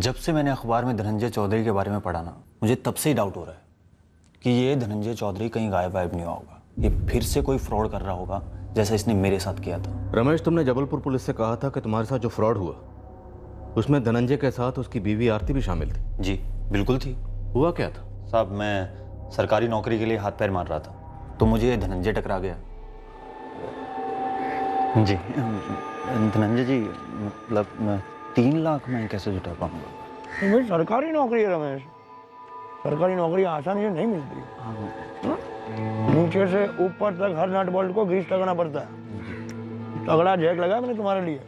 जब से मैंने अखबार में धनंजय चौधरी के बारे में पढ़ा ना मुझे तब से ही डाउट हो रहा है कि ये धनंजय चौधरी कहीं गायब वायब नहीं हुआ होगा। ये फिर से कोई फ्रॉड कर रहा होगा जैसा इसने मेरे साथ किया था। रमेश तुमने जबलपुर पुलिस से कहा था कि तुम्हारे साथ जो फ्रॉड हुआ उसमें धनंजय के साथ उसकी बीवी आरती भी शामिल थी। जी बिल्कुल थी। हुआ क्या था? साहब मैं सरकारी नौकरी के लिए हाथ पैर मार रहा था तो मुझे धनंजय टकरा गया। जी धनंजय जी मतलब मैं तीन लाख मैं कैसे जुटा पाऊँगा? भाई सरकारी नौकरी है रमेश। सरकारी नौकरी आसानी से नहीं मिलती। हाँ? नीचे से ऊपर तक हर नट बोल्ट को ग्रीस लगाना पड़ता है। तगड़ा जैक लगा मैंने तुम्हारे लिए।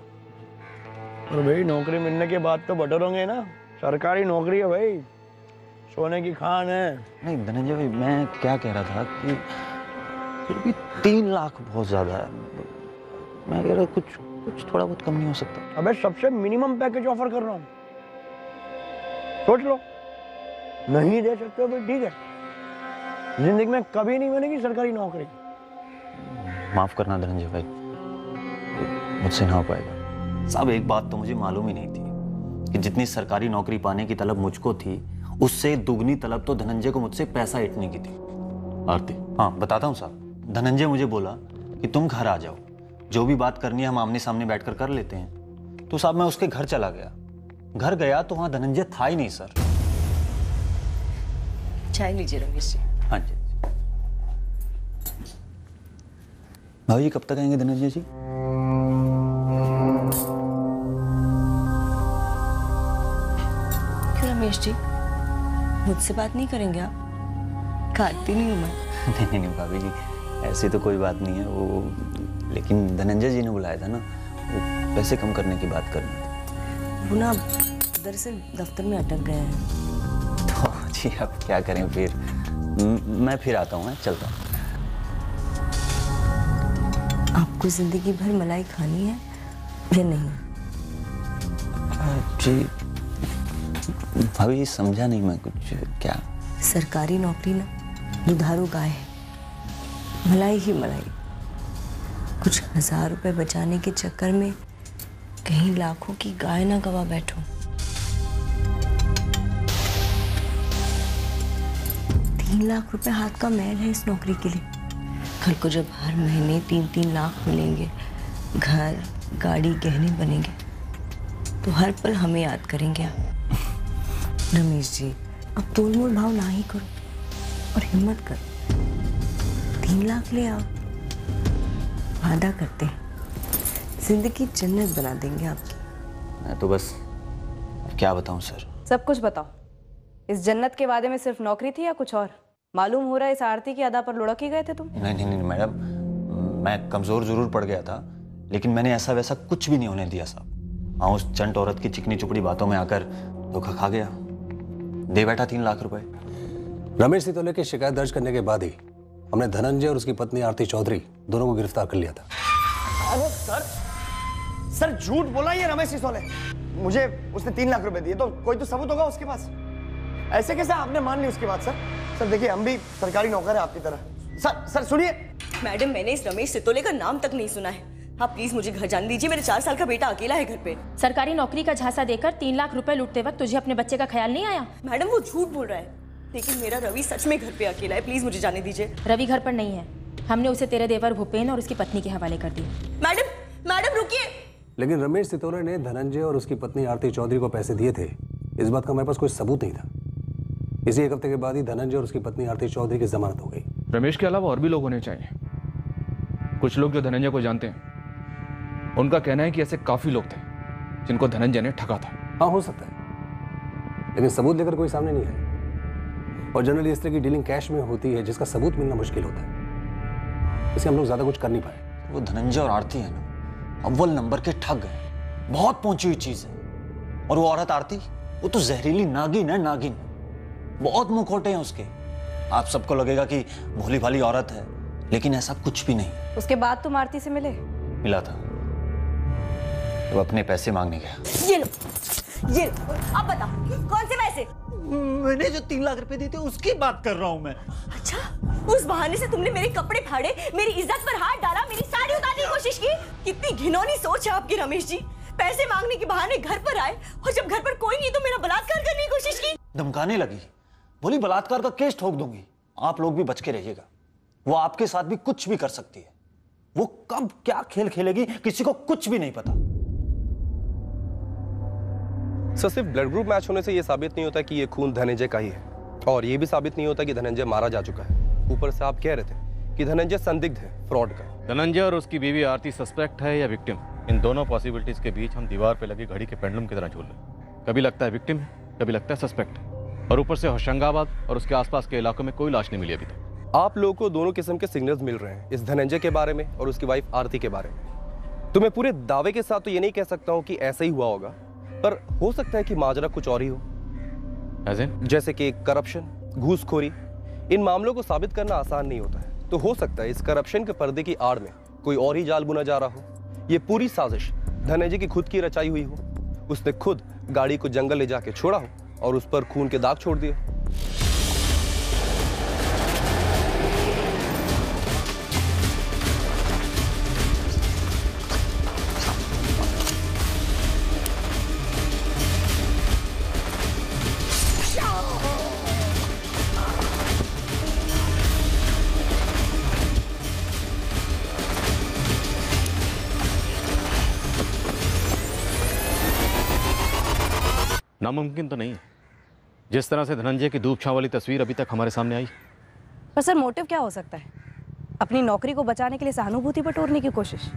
और भाई नौकरी मिलने के बाद तो बटर होंगे ना। सरकारी नौकरी है भाई। सोने की खान है। नहीं धनंजय भाई मैं क्या कह रहा था कि फिर भी तीन लाख बहुत ज़्यादा है। मैं कह रहा कुछ कुछ थोड़ा बहुत कम नहीं हो सकता। अबे सबसे मिनिमम पैकेज ऑफ़र कर रहा हूँ। सोच लो। नहीं दे सकते हो तो ठीक है। ज़िंदगी में कभी नहीं मिलेगी सरकारी नौकरी। माफ़ करना धनंजय भाई मुझसे ना हो पाएगा। साहब एक बात तो मुझे मालूम ही नहीं थी कि जितनी सरकारी नौकरी पाने की तलब मुझको थी उससे दुगनी तलब तो धनंजय को मुझसे पैसा इटने की थी। आरती हाँ बताता हूँ साहब। धनंजय मुझे बोला कि तुम घर आ जाओ। जो भी बात करनी है हम आमने सामने बैठ कर कर लेते हैं। तो साहब मैं उसके घर चला गया। घर गया तो वहाँ धनंजय था ही नहीं सर। चाय लीजिए रमेश जी। हाँ जी। भाई कब तक आएँगे धनंजय जी? क्यों रमेश जी? मुझसे बात नहीं करेंगे आप। खाती नहीं हूँ मैं। नहीं नहीं नहीं भाभी जी ऐसी तो कोई बात नहीं है। वो लेकिन धनंजय जी ने बुलाया था ना वो पैसे कम करने की बात करनी थी। वो ना दरअसल दफ्तर में अटक गए हैं। तो जी अब क्या करें फिर? मैं फिर आता हूँ मैं चलता हूँ। आपको ज़िंदगी भर मलाई खानी है या नहीं? जी भाभी समझा नहीं मैं कुछ क्या? सरकारी नौकरी ना दुधारू गाय है। मलाई ही मलाई। कुछ हज़ार रुपए बचाने के चक्कर में कहीं लाखों की गाय ना गवा बैठो। तीन लाख रुपए हाथ का मैल है इस नौकरी के लिए। कल को जब हर महीने तीन तीन लाख मिलेंगे, घर, गाड़ी, गहने बनेंगे तो हर पल हमें याद करेंगे आप। रमेश जी, अब तोल मोल भाव ना ही करो और हिम्मत करो। तीन लाख ले आओ। वादा करते हैं। ज़िंदगी जन्नत बना देंगे आपकी। मैं तो बस अब क्या बताऊँ सर? सब कुछ बताओ। इस जन्नत के वादे में सिर्फ़ नौकरी थी या कुछ और? मालूम हो रहा है इस आरती की अदा पर लुढ़क ही गए थे तुम? नहीं नहीं नहीं मैडम मैं कमज़ोर ज़रूर पड़ गया था लेकिन मैंने ऐसा वैसा कुछ भी नहीं होने दिया साहब। हाँ उस चंट औरत की चिकनी चुपड़ी बातों में आकर धोखा खा गया। दे बैठा तीन लाख रुपए। रमेश सितोले की शिकायत दर्ज करने के बाद ही हमने धनंजय और उसकी पत्नी आरती चौधरी दोनों को गिरफ़्तार कर लिया था। अरे सर सर झूठ बोला ये रमेश सिसोले। मुझे उसने तीन लाख रुपए दिए तो कोई तो सबूत होगा उसके पास। ऐसे कैसे आपने मान ली उसकी बात सर? सर देखिए हम भी सरकारी नौकर है आपकी तरह। सर सर सुनिए। मैडम मैंने इस रमेश सितोले का नाम तक नहीं सुना है। आप प्लीज़ मुझे घर जाने दीजिए मेरे चार साल का बेटा अकेला है घर पे। सरकारी नौकरी का झांसा देकर तीन लाख रुपए लूटते वक्त तुझे अपने बच्चे का ख्याल नहीं आया? मैडम वो झूठ बोल रहा है। लेकिन मेरा रवि सच में घर पे अकेला है। प्लीज़ मुझे जाने दीजिए। रवि घर पर नहीं है। हमने उसे तेरे देवर भूपेन और उसकी पत्नी के हवाले कर दिया। मैडम मैडम रुकिए। लेकिन रमेश सितोरा ने धनंजय और उसकी पत्नी आरती चौधरी को पैसे दिए थे। इस बात का हमारे पास कोई सबूत नहीं था। इसी एक हफ़्ते के बाद ही धनंजय और उसकी पत्नी आरती चौधरी की जमानत हो गई। रमेश के अलावा और भी लोग होने चाहिए। कुछ लोग जो धनंजय को जानते हैं उनका कहना है कि ऐसे काफ़ी लोग थे जिनको धनंजय ने ठगा था। हाँ हो सकता है। लेकिन सबूत लेकर कोई सामने नहीं है और जनरली इस तरह की डीलिंग कैश में होती है जिसका सबूत मिलना मुश्किल होता है। इसलिए हम लोग ज़्यादा कुछ कर नहीं पाए। वो धनंजय और आरती है ना अव्वल नंबर के ठग है। बहुत पहुँची हुई चीज़ है। और वो औरत आरती वो तो जहरीली नागिन है नागिन। बहुत मुखोटे हैं उसके। आप सबको लगेगा कि भोली भाली औरत है लेकिन ऐसा कुछ भी नहीं। उसके बाद तुम आरती से मिले? मिला था। वो अपने पैसे मांगने गया। ये लो ये लो अब बताओ कौन से पैसे? मैंने जो तीन लाख रुपए दिए थे उसकी बात कर रहा हूँ मैं। अच्छा उस बहाने से तुमने मेरे कपड़े फाड़े मेरी इज़्ज़त पर हाथ डाला मेरी साड़ी उतारने की कोशिश की? कितनी घिनौनी सोच है आपकी रमेश जी। पैसे मांगने के बहाने घर पर आए और जब घर पर कोई नहीं तो मेरा बलात्कार करने की कोशिश की। धमकाने लगी। बोली बलात्कार का केस ठोक दूँगी। आप लोग भी बच के रहिएगा। वो आपके साथ भी कुछ भी कर सकती है। वो कब क्या खेल खेलेगी किसी को कुछ भी नहीं पता। सर सिर्फ़ ब्लड ग्रुप मैच होने से ये साबित नहीं होता कि ये खून धनंजय का ही है। और ये भी साबित नहीं होता कि धनंजय मारा जा चुका है। ऊपर से आप कह रहे थे कि धनंजय संदिग्ध है फ्रॉड का। धनंजय और उसकी बीवी आरती सस्पेक्ट है या विक्टिम? इन दोनों पॉसिबिलिटीज के बीच हम दीवार पे लगी घड़ी के पेंडुलम की तरह झूल रहे कभी लगता है विक्टिम है कभी लगता है सस्पेक्ट और ऊपर से होशंगाबाद और उसके आसपास के इलाकों में कोई लाश नहीं मिली अभी तक। आप लोगों को दोनों किस्म के सिग्नल्स मिल रहे हैं इस धनंजय के बारे में और उसकी वाइफ आरती के बारे में। तो मैं पूरे दावे के साथ तो ये नहीं कह सकता हूँ कि ऐसा ही हुआ होगा। पर हो सकता है कि माजरा कुछ और ही हो। जैसे कि करप्शन घूसखोरी इन मामलों को साबित करना आसान नहीं होता है। तो हो सकता है इस करप्शन के पर्दे की आड़ में कोई और ही जाल बुना जा रहा हो। यह पूरी साजिश धनंजय की खुद की रचाई हुई हो। उसने खुद गाड़ी को जंगल ले जाके छोड़ा हो और उस पर खून के दाग छोड़ दिए। नामुमकिन तो नहीं है। जिस तरह से धनंजय की धूप छांव वाली तस्वीर अभी तक हमारे सामने आई। पर सर मोटिव क्या हो सकता है? अपनी नौकरी को बचाने के लिए सहानुभूति बटोरने की कोशिश?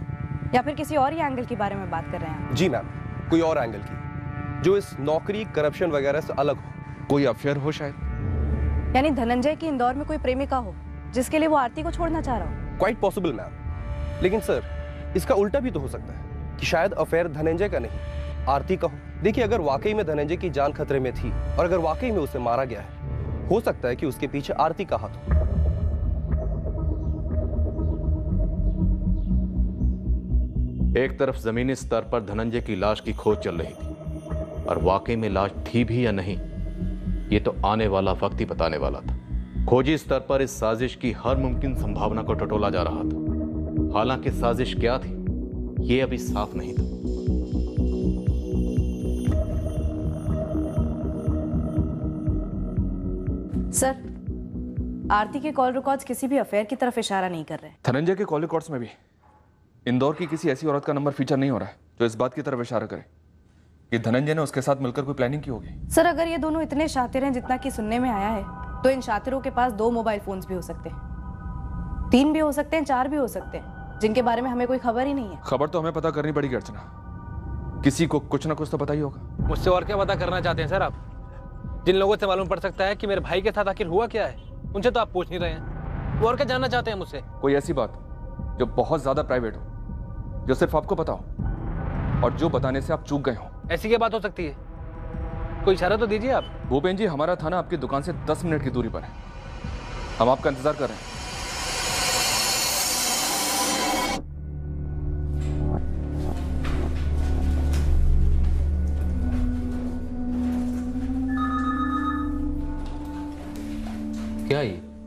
या फिर किसी और ही एंगल के बारे में बात कर रहे हैं जी मैम कोई और एंगल की। जो इस नौकरी करप्शन वगैरह से अलग हो कोई अफेयर हो शायद। यानी धनंजय की इंदौर में कोई प्रेमिका हो जिसके लिए वो आरती को छोड़ना चाह रहा हो? क्वाइट पॉसिबल मैम लेकिन सर इसका उल्टा भी तो हो सकता है कि शायद अफेयर धनंजय का नहीं। आरती का हो देखिए, अगर वाकई में धनंजय की जान खतरे में थी और अगर वाकई में उसे मारा गया है, हो सकता है कि उसके पीछे आरती का हाथ हो। एक तरफ़ जमीनी स्तर पर धनंजय की लाश की खोज चल रही थी और वाकई में लाश थी भी या नहीं, ये तो आने वाला वक्त ही बताने वाला था। खोजी स्तर पर इस साजिश की हर मुमकिन संभावना को टटोला जा रहा था। हालाँकि साजिश क्या थी, ये अभी साफ़ नहीं था। सर आरती के कॉल रिकॉर्ड्स किसी भी अफेयर की तरफ़ इशारा नहीं कर रहे। धनंजय के कॉल रिकॉर्ड्स में भी। इंदौर की किसी ऐसी औरत का नंबर फीचर नहीं हो रहा है जो इस बात की तरफ़ इशारा करे कि धनंजय ने उसके साथ मिलकर कोई प्लानिंग की होगी। सर अगर ये दोनों इतने शातिर हैं जितना कि सुनने में आया है तो इन शातिरों के पास दो मोबाइल फोन्स भी हो सकते हैं। तीन भी हो सकते हैं चार भी हो सकते हैं जिनके बारे में हमें कोई खबर ही नहीं है। खबर तो हमें पता करनी पड़ेगी अर्चना। किसी को कुछ ना कुछ तो पता ही होगा। मुझसे और क्या पता करना चाहते हैं सर आप? जिन लोगों से मालूम पड़ सकता है कि मेरे भाई के साथ आखिर हुआ क्या है उनसे तो आप पूछ नहीं रहे हैं। वो और क्या जानना चाहते हैं मुझसे? कोई ऐसी बात जो बहुत ज़्यादा प्राइवेट हो जो सिर्फ़ आपको पता हो और जो बताने से आप चूक गए हो। ऐसी क्या बात हो सकती है? कोई इशारा तो दीजिए आप। भूपेन जी हमारा थाना आपकी दुकान से 10 मिनट की दूरी पर है। हम आपका इंतज़ार कर रहे हैं।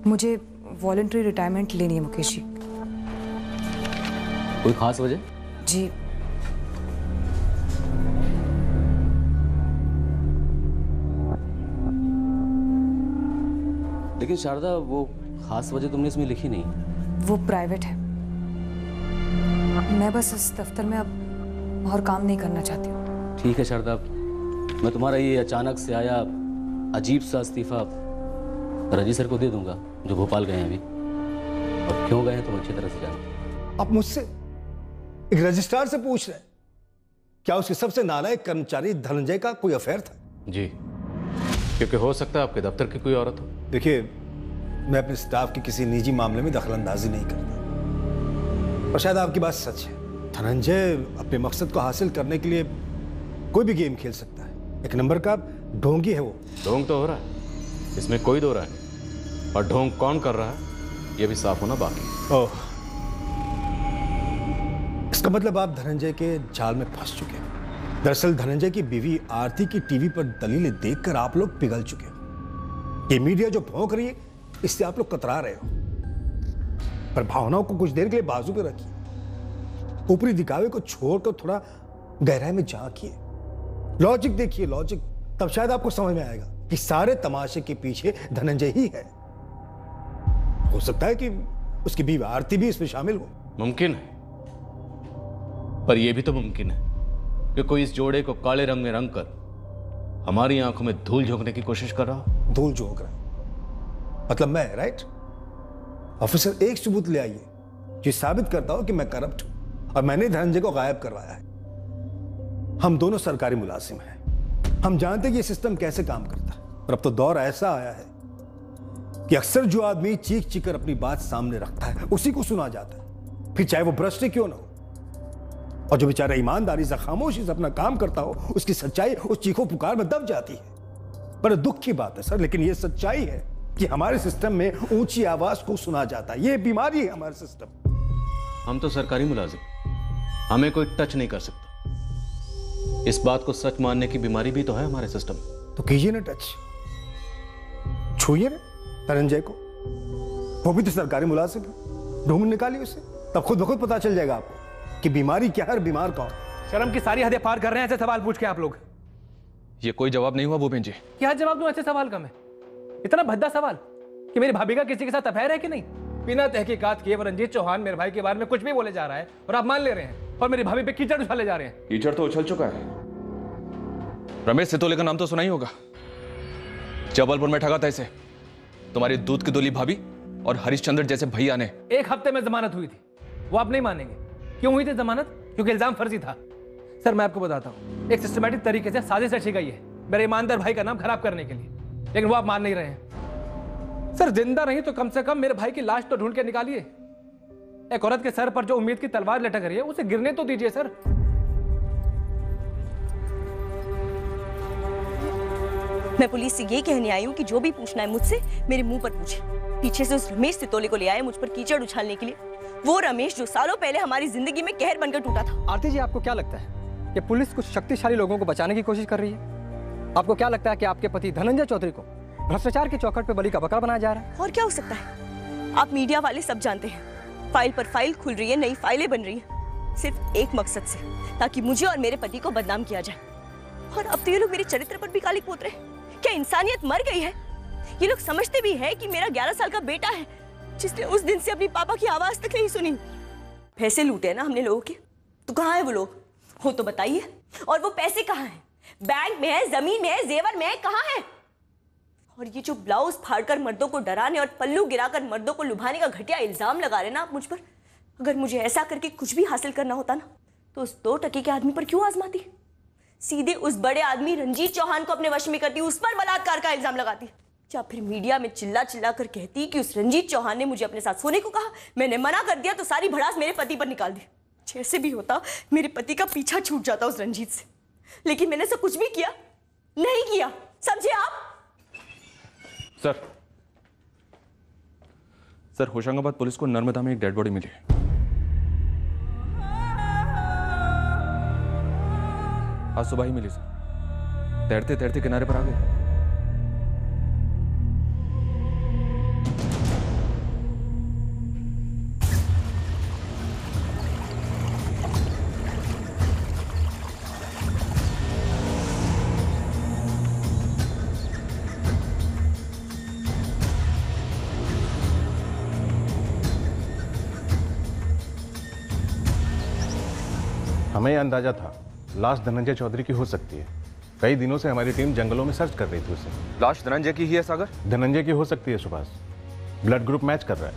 मुझे वॉलेंट्री रिटायरमेंट लेनी है मुकेश जी। कोई खास वजह? जी। लेकिन शारदा वो खास वजह तुमने इसमें लिखी नहीं। वो प्राइवेट है। मैं बस इस दफ्तर में अब और काम नहीं करना चाहती हूँ। ठीक है शारदा मैं तुम्हारा ये अचानक से आया अजीब सा इस्तीफा रज़ी सर को दे दूँगा जो भोपाल गए हैं अभी। और क्यों गए हैं तुम अच्छी तरह से जानते आप मुझसे एक रजिस्ट्रार से पूछ रहे हैं। क्या उसके सबसे नालायक कर्मचारी धनंजय का कोई अफेयर था? जी। क्योंकि हो सकता है आपके दफ्तर की कोई औरत हो। देखिए मैं अपने स्टाफ के किसी निजी मामले में दखलंदाजी नहीं करता। और शायद आपकी बात सच है। धनंजय अपने मकसद को हासिल करने के लिए कोई भी गेम खेल सकता है। एक नंबर का ढोंगी है वो। ढोंग तो हो रहा है। इसमें कोई दो रहा नहीं। और ढोंग कौन कर रहा है? ये भी साफ़ होना बाकी ओह। इसका मतलब आप धनंजय के जाल में फंस चुके हैं। दरअसल धनंजय की बीवी आरती की टीवी पर दलीलें देखकर आप लोग पिघल चुके हो। ये मीडिया जो भौंक रही है, इससे आप लोग कतरा रहे हो। पर भावनाओं को कुछ देर के लिए बाजू पे रखिए। ऊपरी दिखावे को छोड़कर थोड़ा गहराई में झांकिए लॉजिक देखिए, लॉजिक। तब शायद आपको समझ में आएगा कि सारे तमाशे के पीछे धनंजय ही है। हो सकता है कि उसकी बीवी आरती भी इसमें शामिल हो। मुमकिन है। पर यह भी तो मुमकिन है कि कोई इस जोड़े को काले रंग में रंग कर हमारी आँखों में धूल झोंकने की कोशिश कर रहा धूल झोंक रहा मतलब मैं राइट ऑफिसर एक सबूत ले आइए जो साबित करता हो कि मैं करप्ट हूँ और मैंने धनंजय को गायब करवाया है। हम दोनों सरकारी मुलाजिम हैं। हम जानते हैं कि ये सिस्टम कैसे काम करता है। और अब तो दौर ऐसा आया है कि अक्सर जो आदमी चीख चीख कर अपनी बात सामने रखता है उसी को सुना जाता है। फिर चाहे वो भ्रष्ट क्यों ना हो। और जो बेचारा ईमानदारी से खामोशी से अपना काम करता हो उसकी सच्चाई उस चीखों पुकार में दब जाती है। पर दुख की बात है सर लेकिन यह सच्चाई है कि हमारे सिस्टम में ऊँची आवाज़ को सुना जाता है। यह बीमारी है हमारे सिस्टम। हम तो सरकारी मुलाजिम हमें कोई टच नहीं कर सकता। इस बात को सच मानने की बीमारी भी तो है हमारे सिस्टम तो कीजिए ना टच। छूइए ना। धनंजय को। वो भी तो सरकारी मुलाजिम है। ढूंढ निकालिए उसे तब खुद ब खुद पता चल जाएगा आपको कि बीमारी क्या है और बीमार कौन शर्म की सारी हदें पार कर रहे हैं ऐसे सवाल पूछ के आप लोग। ये कोई जवाब नहीं हुआ भूपेन जी। क्या जवाब दूँ ऐसे सवाल का मैं? इतना भद्दा सवाल कि मेरी भाभी का किसी के साथ अफेयर है कि नहीं? बिना तहकीकात किए रंजीत चौहान मेरे भाई के बारे में कुछ भी बोले जा रहा है और आप मान ले रहे हैं और मेरी भाभी पे कीचड़ उछाले जा रहे हैं। कीचड़ तो उछल चुका है। रमेश सितोले का नाम तो सुना ही होगा। जबलपुर में ठगा था इसे। तुम्हारी दूध की दोली भाभी और हरिश्चंद्र जैसे भैया ने। एक हफ़्ते में जमानत हुई थी। वो आप नहीं मानेंगे। क्यों हुई थी जमानत? क्योंकि इल्ज़ाम फर्जी था। सर, मैं आपको बताता हूँ। एक सिस्टमेटिक तरीके से साजिश रची गई है मेरे ईमानदार भाई का नाम खराब करने के लिए। लेकिन वो आप मान नहीं रहे हैं। सर, ज़िंदा नहीं तो कम से कम मेरे भाई की लाश तो ढूंढ के निकालिए। एक औरत के सर पर जो उम्मीद की तलवार लटक रही है, उसे गिरने तो दीजिए, सर। मैं पुलिस से ये कहने आई हूँ कि जो भी पूछना है मुझसे मेरे मुँह पर पूछे। पीछे से उस रमेश सितोले को ले आए मुझ पर कीचड़ उछालने के लिए। वो रमेश जो सालों पहले हमारी ज़िंदगी में कहर बनकर टूटा था। आरती जी आपको क्या लगता है कि पुलिस कुछ शक्तिशाली लोगों को बचाने की कोशिश कर रही है? आपको क्या लगता है कि आपके पति धनंजय चौधरी को भ्रष्टाचार के चौखट पर बलि का बकरा बनाया जा रहा है? और क्या हो सकता है? आप मीडिया वाले सब जानते हैं। फ़ाइल पर फ़ाइल खुल रही है नई फाइलें बन रही हैं। सिर्फ़ एक मकसद से ताकि मुझे और मेरे पति को बदनाम किया जाए। और अब तो ये लोग मेरे चरित्र पर भी काली पोत रहे हैं। क्या इंसानियत मर गई है? ये लोग समझते भी है कि मेरा ग्यारह साल का बेटा है, जिसने उस दिन से अपनी पापा की आवाज़ तक नहीं सुनी। पैसे लूटे ना हमने लोगों के? तो कहाँ है वो लोग? हो तो बताइए। और वो पैसे कहाँ हैं? बैंक में है, ज़मीन में है, जेवर में है, कहाँ है? और ये जो ब्लाउज फाड़कर मर्दों को डराने और पल्लू गिराकर मर्दों को लुभाने का घटिया इल्ज़ाम लगा रहे ना आप मुझ पर? अगर मुझे ऐसा करके कुछ भी हासिल करना होता ना तो उस दो टके के आदमी पर क्यों आजमाती? सीधे उस बड़े आदमी रंजीत चौहान को अपने वश में करती, उस पर बलात्कार का इल्ज़ाम लगाती। या फिर मीडिया में चिल्ला चिल्ला कर कहती कि उस रंजीत चौहान ने मुझे अपने साथ सोने को कहा? मैंने मना कर दिया तो सारी भड़ास मेरे पति पर निकाल दी। जैसे भी होता, मेरे पति का पीछा छूट जाता उस रंजीत से। लेकिन मैंने सब कुछ भी किया? नहीं किया। समझे आप? सर। सर, होशंगाबाद पुलिस को नर्मदा में एक डेड बॉडी मिली है। आज सुबह ही मिली सर। तैरते तैरते किनारे पर आ गए। हमें अंदाज़ा था लाश धनंजय चौधरी की हो सकती है। कई दिनों से हमारी टीम जंगलों में सर्च कर रही थी उसे। लाश धनंजय की ही है सागर? धनंजय की हो सकती है सुभाष। ब्लड ग्रुप मैच कर रहा है।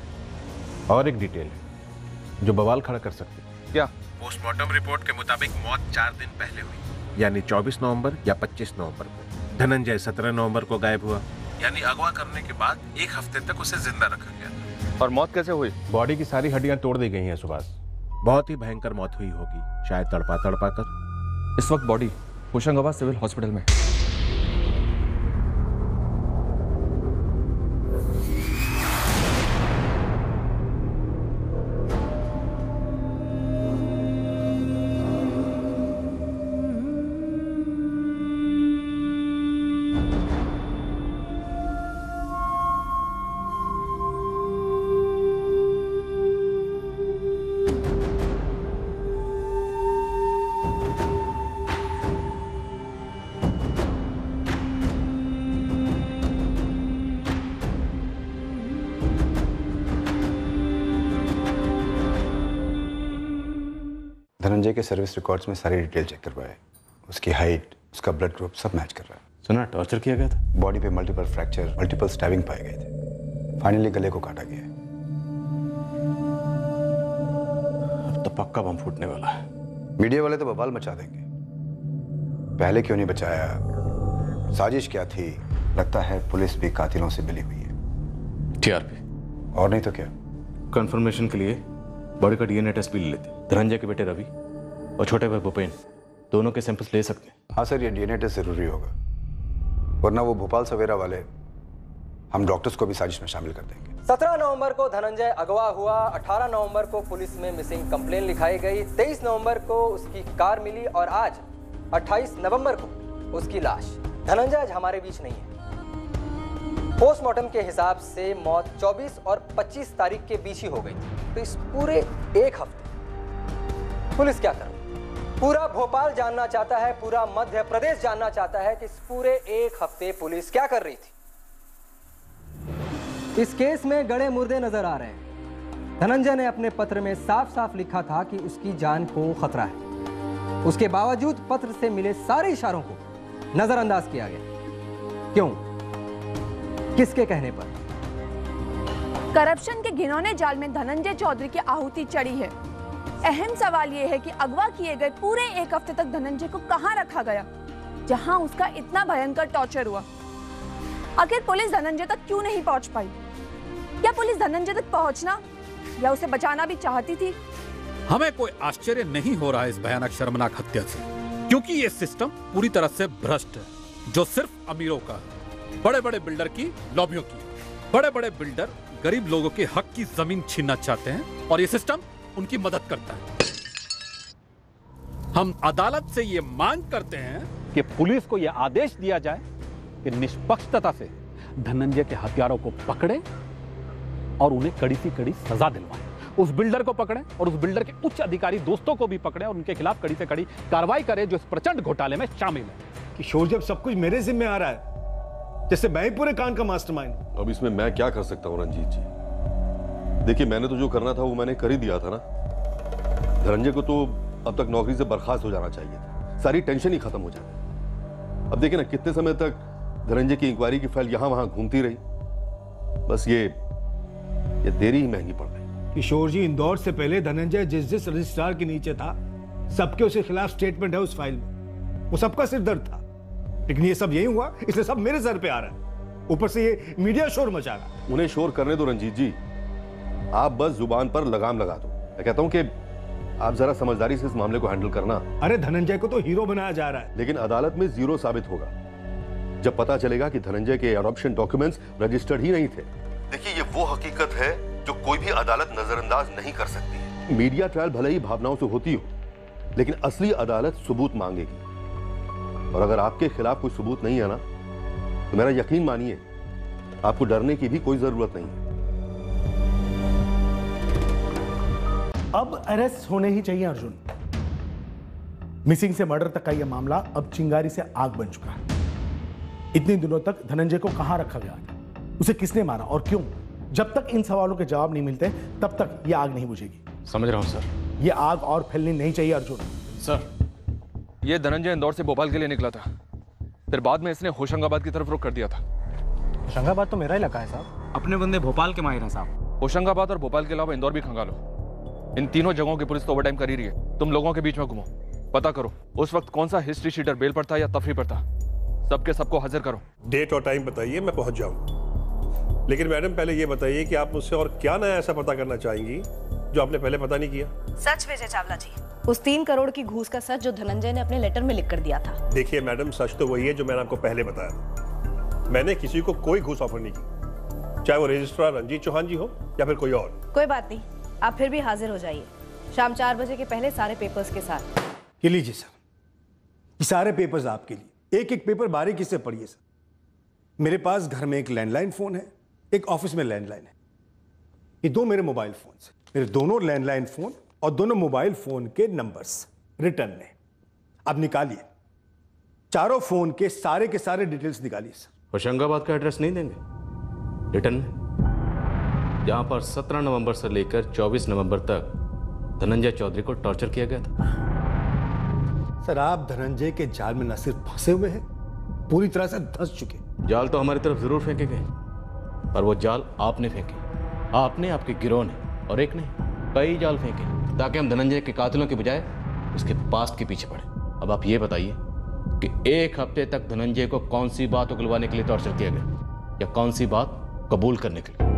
और एक डिटेल है जो बवाल खड़ा कर सकती है। क्या? पोस्टमार्टम रिपोर्ट के मुताबिक मौत चार दिन पहले हुई। यानी 24 नवंबर या 25 नवंबर को। धनंजय 17 नवंबर को गायब हुआ। यानी अगवा करने के बाद एक हफ़्ते तक उसे ज़िंदा रखा गया था। और मौत कैसे हुई? बॉडी की सारी हड्डियाँ तोड़ दी गई हैं सुभाष। बहुत ही भयंकर मौत हुई होगी शायद तड़पा तड़पा कर इस वक्त बॉडी होशंगाबाद सिविल हॉस्पिटल में। धनंजय के सर्विस रिकॉर्ड्स में सारी डिटेल चेक करवाए। उसकी हाइट उसका ब्लड ग्रुप सब मैच कर रहा है। सुना टॉर्चर किया गया था? बॉडी पे मल्टीपल फ्रैक्चर मल्टीपल स्टैबिंग पाए गए थे। फाइनली गले को काटा गया अब तो पक्का बम फूटने वाला है। मीडिया वाले तो बवाल मचा देंगे। पहले क्यों नहीं बचाया? साजिश क्या थी? लगता है पुलिस भी कातिलों से मिली हुई है। टीआरपी और नहीं तो क्या? कंफर्मेशन के लिए बॉडी का डीएनए टेस्ट भी ले लेते। धनंजय के बेटे रवि और छोटे भाई भूपेन दोनों के सैंपल्स ले सकते हैं। हाँ सर ये डीएनए टेस्ट ज़रूरी होगा। वरना वो भोपाल सवेरा वाले हम डॉक्टर्स को भी साजिश में शामिल कर देंगे। 17 नवंबर को धनंजय अगवा हुआ 18 नवंबर को पुलिस में मिसिंग कंप्लेन लिखाई गई 23 नवंबर को उसकी कार मिली और आज 28 नवंबर को उसकी लाश। धनंजय आज हमारे बीच नहीं है। पोस्टमार्टम के हिसाब से मौत 24 और 25 तारीख के बीच ही हो गई तो इस पूरे एक हफ़्ते पुलिस क्या कर? पूरा भोपाल जानना चाहता है, पूरा मध्य प्रदेश जानना चाहता है कि इस पूरे एक हफ़्ते पुलिस क्या कर रही थी। इस केस में गड़े मुर्दे नज़र आ रहे हैं। धनंजय ने अपने पत्र में साफ़ साफ़ लिखा था कि उसकी जान को खतरा है। उसके बावजूद पत्र से मिले सारे इशारों को नजरअंदाज किया गया। क्यों? किसके कहने पर? करप्शन के घिनौने जाल में धनंजय चौधरी की आहुति चढ़ी है। अहम सवाल यह है कि अगवा किए गए पूरे एक हफ़्ते तक धनंजय को कहाँ रखा गया? जहाँ उसका इतना भयंकर टॉर्चर हुआ? आखिर पुलिस धनंजय तक क्यों नहीं पहुँच पाई? क्या पुलिस धनंजय तक पहुँचना या उसे बचाना भी चाहती थी? हमें कोई आश्चर्य नहीं हो रहा इस भयानक, शर्मनाक हत्या से। क्योंकि ये सिस्टम पूरी तरह से भ्रष्ट है, जो सिर्फ़ अमीरों का बड़े बड़े बिल्डर की लॉबियों की। बड़े बड़े बिल्डर गरीब लोगों के हक की ज़मीन छीनना चाहते हैं और ये सिस्टम उनकी मदद करता है। हम अदालत से ये मांग करते हैं कि पुलिस को यह आदेश दिया जाए कि निष्पक्षता से धनंजय के हथियारों को पकड़े और उन्हें कड़ी सी कड़ी सजा दिलवाए। उस बिल्डर को पकड़े और उस बिल्डर के उच्च अधिकारी दोस्तों को भी पकड़े और उनके खिलाफ कड़ी से कड़ी कार्रवाई करें जो इस प्रचंड घोटाले में शामिल है। किशोर जब सब कुछ मेरे जिम्मे आ रहा है जैसे मैं ही पूरे कान का मास्टरमाइंड अब इसमें मैं क्या कर सकता हूँ रंजीत जी? देखिए मैंने तो जो करना था वो मैंने कर ही दिया था ना। धनंजय को तो अब तक नौकरी से बर्खास्त हो जाना चाहिए था। सारी टेंशन ही खत्म हो जाती अब देखिए ना कितने समय तक धनंजय की इंक्वायरी की फ़ाइल यहाँ वहाँ घूमती रही। बस ये ये देरी ही महँगी पड़ गई। किशोर जी इंदौर से पहले धनंजय जिस जिस रजिस्ट्रार के नीचे था सबके उसके खिलाफ स्टेटमेंट है उस फ़ाइल में। वो सबका सिर दर्द था। लेकिन ये सब यही हुआ इसलिए सब मेरे सर पे आ रहा है। ऊपर से ये मीडिया शोर मचा रहा उन्हें शोर करने दो रंजीत जी। आप बस ज़ुबान पर लगाम लगा दो। मैं कहता हूँ कि आप जरा समझदारी से इस मामले को हैंडल करना। अरे धनंजय को तो हीरो बनाया जा रहा है। लेकिन अदालत में ज़ीरो साबित होगा। जब पता चलेगा कि धनंजय के एडॉप्शन डॉक्यूमेंट्स रजिस्टर्ड ही नहीं थे। देखिए ये वो हकीकत है जो कोई भी अदालत नजरअंदाज नहीं कर सकती मीडिया ट्रायल भले ही भावनाओं से होती हो लेकिन असली अदालत सबूत मांगेगी। और अगर आपके खिलाफ कोई सबूत नहीं है ना तो मेरा यकीन मानिए आपको डरने की भी कोई ज़रूरत नहीं है। अब अरेस्ट होने ही चाहिए अर्जुन। मिसिंग से मर्डर तक का यह मामला अब चिंगारी से आग बन चुका है। इतने दिनों तक धनंजय को कहाँ रखा गया था उसे किसने मारा और क्यों? जब तक इन सवालों के जवाब नहीं मिलते तब तक यह आग नहीं बुझेगी। समझ रहा हूँ सर। यह आग और फैलनी नहीं चाहिए अर्जुन। सर यह धनंजय इंदौर से भोपाल के लिए निकला था। फिर बाद में इसने होशंगाबाद की तरफ़ रुख कर दिया था। होशंगाबाद तो मेरा ही इलाका है साहब। अपने बंदे भोपाल के माहिर हैं साहब। होशंगाबाद और भोपाल के अलावा इंदौर भी खंगालो। इन तीनों जगहों की पुलिस तो ओवरटाइम कर ही रही है। तुम लोगों के बीच में घूमो। पता करो उस वक्त कौन सा हिस्ट्री शीटर बेल पर था या तफरी पर था? सबके सबको हाजिर करो। डेट और टाइम बताइए मैं पहुँच जाऊँ। लेकिन मैडम पहले ये बताइए कि आप मुझसे और क्या नया ऐसा पता करना चाहेंगी जो आपने पहले पता नहीं किया? सच विजय चावला जी उस तीन करोड़ की घूस का सच जो धनंजय ने अपने लेटर में लिख कर दिया था। देखिए मैडम सच तो वही है जो मैंने आपको पहले बताया मैंने किसी को कोई घूस ऑफ़र नहीं की। चाहे वो रजिस्ट्रार रंजीत चौहान जी हो या फिर कोई और। कोई बात नहीं आप फिर भी हाजिर हो जाइए। शाम चार बजे के पहले सारे पेपर्स के साथ। ये लीजिए सर। ये सारे पेपर्स आपके लिए। एक एक पेपर बारीकी से पढ़िए सर। मेरे पास घर में एक लैंडलाइन फ़ोन है एक ऑफ़िस में लैंडलाइन है। ये दो मेरे मोबाइल फ़ोन है। मेरे दोनों लैंडलाइन फ़ोन और दोनों मोबाइल फ़ोन के नंबर्स रिटर्न में अब निकालिए। चारों फ़ोन के सारे के सारे डिटेल्स निकालिए सर। होशंगाबाद का एड्रेस नहीं देंगे? रिटर्न में? जहाँ पर 17 नवंबर से लेकर 24 नवंबर तक धनंजय चौधरी को टॉर्चर किया गया था। सर आप धनंजय के जाल में न सिर्फ़ फंसे हुए हैं पूरी तरह से धंस चुके जाल तो हमारी तरफ़ ज़रूर फेंके गए पर वो जाल आपने फेंके। आपने आपके गिरोह ने और एक नहीं कई जाल फेंके ताकि हम धनंजय के कातिलों के बजाय उसके पास्ट के पीछे पड़े। अब आप ये बताइए कि एक हफ़्ते तक धनंजय को कौन सी बात उगलवाने के लिए टॉर्चर किया गया या कौन सी बात कबूल करने के लिए?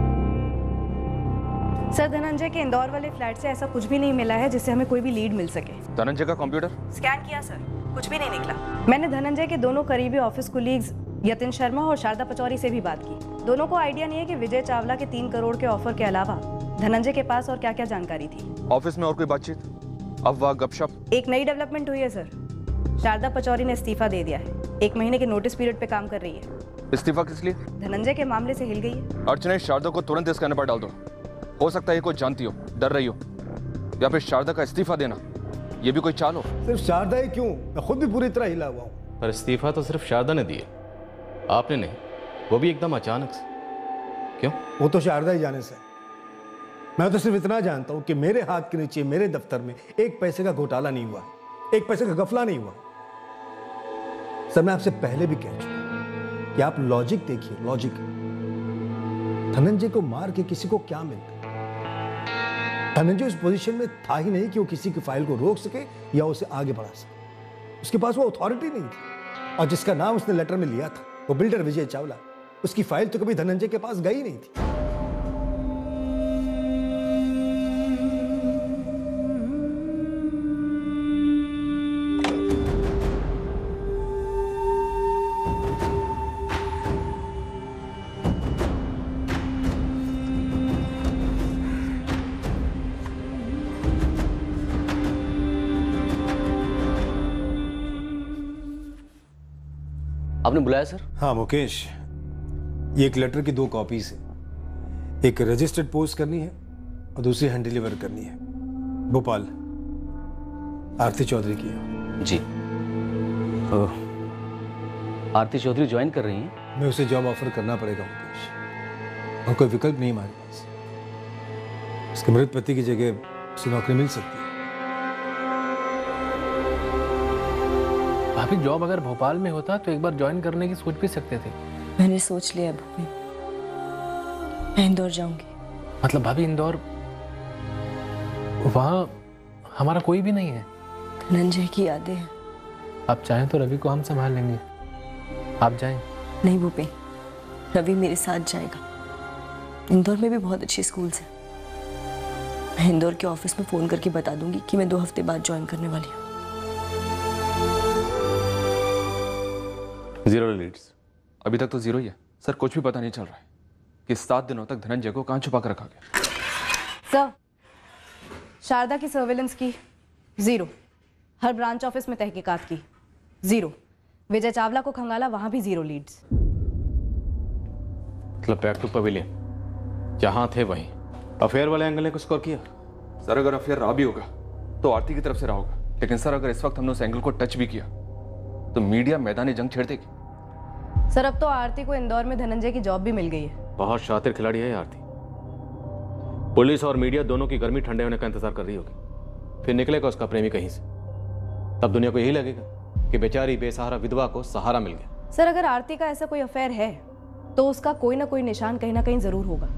सर धनंजय के इंदौर वाले फ्लैट से ऐसा कुछ भी नहीं मिला है जिससे हमें कोई भी लीड मिल सके। धनंजय का कंप्यूटर स्कैन किया सर। कुछ भी नहीं निकला। मैंने धनंजय के दोनों करीबी ऑफ़िस कुलीग्स यतिन शर्मा और शारदा पचौरी से भी बात की। दोनों को आइडिया नहीं है कि विजय चावला के तीन करोड़ के ऑफ़र के अलावा धनंजय के पास और क्या क्या जानकारी थी। ऑफ़िस में और कोई बातचीत? अफवाह गपशप। एक नई डेवलपमेंट हुई है सर। शारदा पचौरी ने इस्तीफा दे दिया है। एक महीने के नोटिस पीरियड पे काम कर रही है। इस्तीफा किस लिए? धनंजय के मामले से हिल गई है। अर्चना शारदा को तुरंत इस पर डाल दो। हो सकता है ये कोई जानती हो डर रही हो या फिर शारदा का इस्तीफा देना ये भी कोई चाल हो। सिर्फ़ शारदा ही क्यों? मैं खुद भी पूरी तरह हिला हुआ हूँ। पर इस्तीफा तो सिर्फ़ शारदा ने दिया। आपने नहीं वो भी एकदम अचानक से। क्यों? वो तो शारदा ही जाने से। मैं तो सिर्फ़ इतना जानता हूँ कि मेरे हाथ के नीचे मेरे दफ्तर में एक पैसे का घोटाला नहीं हुआ एक पैसे का गफला नहीं हुआ। सर मैं आपसे पहले भी कह चुका कि आप लॉजिक देखिए लॉजिक धनंजय को मार के किसी को क्या मिलता? धनंजय उस पोजीशन में था ही नहीं कि वो किसी की फ़ाइल को रोक सके या उसे आगे बढ़ा सके। उसके पास वो अथॉरिटी नहीं थी। और जिसका नाम उसने लेटर में लिया था, वो बिल्डर विजय चावला, उसकी फ़ाइल तो कभी धनंजय के पास गई नहीं थी। आपने बुलाया सर? हाँ मुकेश। ये एक लेटर की दो कॉपीज है। एक रजिस्टर्ड पोस्ट करनी है और दूसरी हैंड डिलीवर करनी है। भोपाल। आरती चौधरी की है। जी। तो आरती चौधरी ज्वाइन कर रही हैं? मैं उसे जॉब ऑफ़र करना पड़ेगा मुकेश। और कोई विकल्प नहीं हमारे पास। उसके मृत पति की जगह उसे नौकरी मिल सकती भाभी जॉब अगर भोपाल में होता तो एक बार ज्वाइन करने की सोच भी सकते थे। मैंने सोच लिया भूमि मैं इंदौर जाऊँगी। मतलब भाभी इंदौर वहाँ हमारा कोई भी नहीं है। धनंजय की यादें हैं। आप चाहें तो रवि को हम संभाल लेंगे। आप जाएँ। नहीं भूपे रवि मेरे साथ जाएगा। इंदौर में भी बहुत अच्छे स्कूल्स हैं। मैं इंदौर के ऑफ़िस में फ़ोन करके बता दूँगी कि मैं दो हफ़्ते बाद ज्वाइन करने वाली हूँ। ज़ीरो लीड्स अभी तक तो ज़ीरो ही है। सर कुछ भी पता नहीं चल रहा है कि सात दिनों तक धनंजय को कहाँ छुपा कर रखा गया। सर शारदा की सर्वेलेंस की ज़ीरो हर ब्रांच ऑफ़िस में तहकीकात की ज़ीरो विजय चावला को खंगाला वहाँ भी ज़ीरो लीड्स मतलब बैक टू पवेलियन जहाँ थे वहीं। अफेयर वाले एंगल ने कुछ स्कोर किया? सर अगर अफेयर रहा भी होगा तो आरती की तरफ़ से रहा होगा। लेकिन सर अगर इस वक्त हमने उस एंगल को टच भी किया तो मीडिया मैदानी जंग छेड़ देगी। सर अब तो आरती को इंदौर में धनंजय की जॉब भी मिल गई है। बहुत शातिर खिलाड़ी है आरती। पुलिस और मीडिया दोनों की गर्मी ठंडे होने का इंतज़ार कर रही होगी। फिर निकलेगा उसका प्रेमी कहीं से। तब दुनिया को यही लगेगा कि बेचारी बेसहारा विधवा को सहारा मिल गया। सर अगर आरती का ऐसा कोई अफेयर है तो उसका कोई ना कोई निशान कहीं ना कहीं ज़रूर होगा।